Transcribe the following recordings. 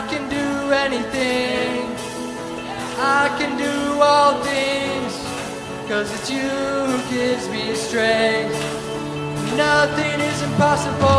can do anything. I can do all things. Cause it's you who gives me strength. Nothing is impossible.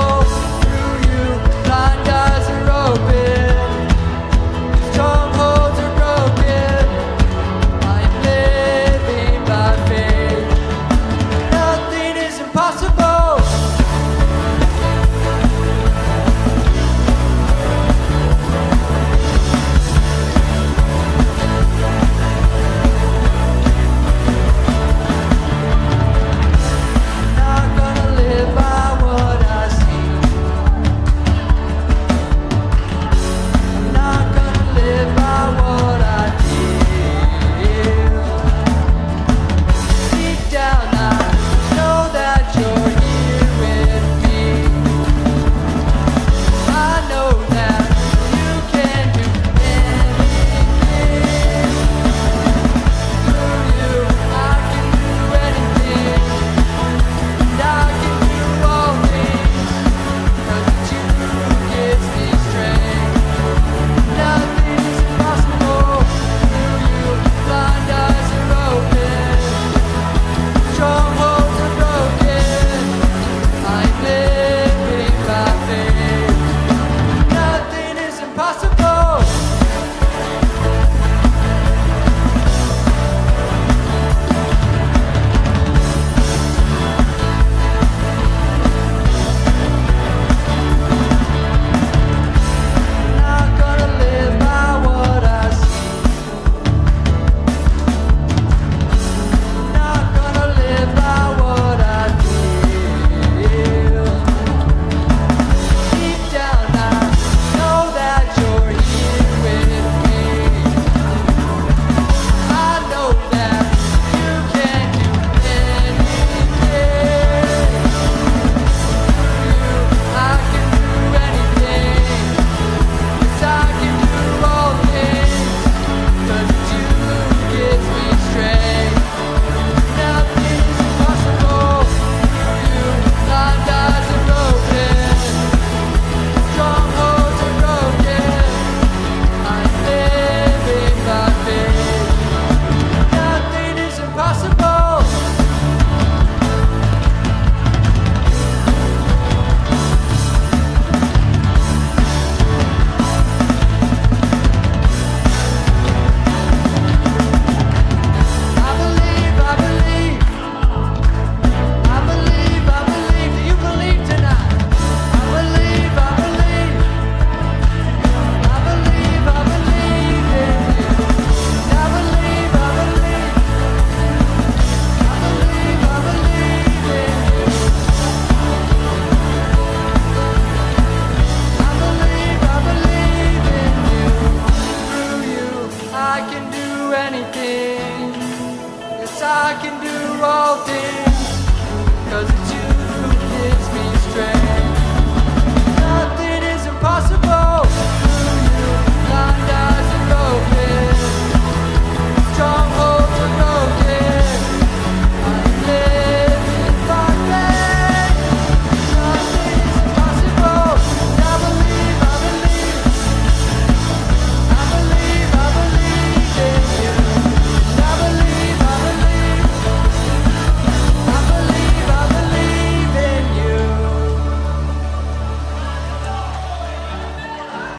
I can do all things.